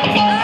Oh,